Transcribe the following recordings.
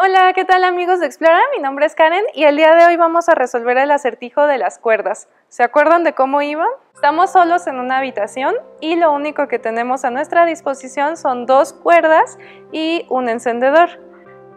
Hola, ¿qué tal amigos de Explora? Mi nombre es Karen y el día de hoy vamos a resolver el acertijo de las cuerdas. ¿Se acuerdan de cómo iban? Estamos solos en una habitación y lo único que tenemos a nuestra disposición son dos cuerdas y un encendedor.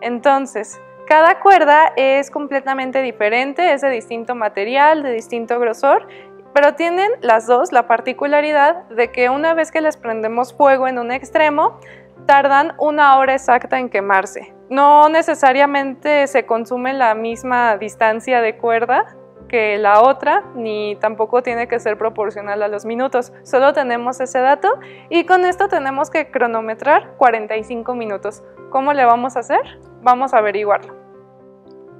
Entonces, cada cuerda es completamente diferente, es de distinto material, de distinto grosor, pero tienen las dos la particularidad de que una vez que les prendemos fuego en un extremo, tardan una hora exacta en quemarse. No necesariamente se consume la misma distancia de cuerda que la otra, ni tampoco tiene que ser proporcional a los minutos. Solo tenemos ese dato y con esto tenemos que cronometrar 45 minutos. ¿Cómo le vamos a hacer? Vamos a averiguarlo.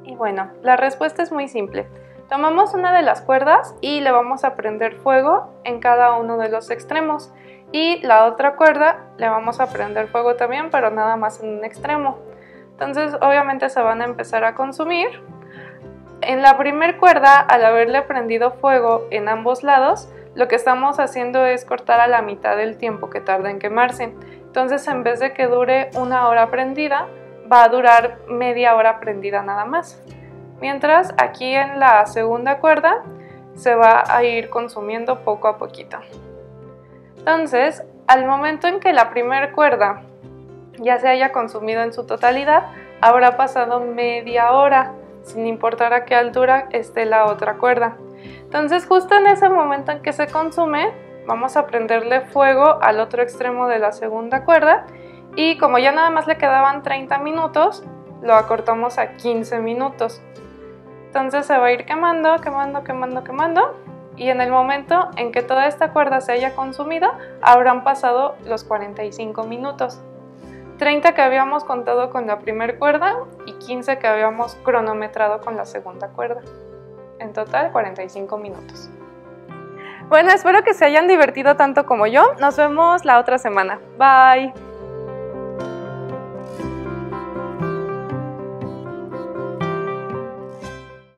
Y bueno, la respuesta es muy simple. Tomamos una de las cuerdas y le vamos a prender fuego en cada uno de los extremos y la otra cuerda le vamos a prender fuego también, pero nada más en un extremo. Entonces obviamente se van a empezar a consumir. En la primera cuerda, al haberle prendido fuego en ambos lados, lo que estamos haciendo es cortar a la mitad del tiempo que tarda en quemarse. Entonces en vez de que dure una hora prendida, va a durar media hora prendida nada más. Mientras aquí en la segunda cuerda se va a ir consumiendo poco a poquito. Entonces, al momento en que la primera cuerda ya se haya consumido en su totalidad, habrá pasado media hora, sin importar a qué altura esté la otra cuerda. Entonces, justo en ese momento en que se consume, vamos a prenderle fuego al otro extremo de la segunda cuerda y como ya nada más le quedaban 30 minutos, lo acortamos a 15 minutos. Entonces se va a ir quemando, quemando, quemando, quemando y en el momento en que toda esta cuerda se haya consumido, habrán pasado los 45 minutos. 30 que habíamos contado con la primera cuerda y 15 que habíamos cronometrado con la segunda cuerda. En total 45 minutos. Bueno, espero que se hayan divertido tanto como yo. Nos vemos la otra semana. Bye.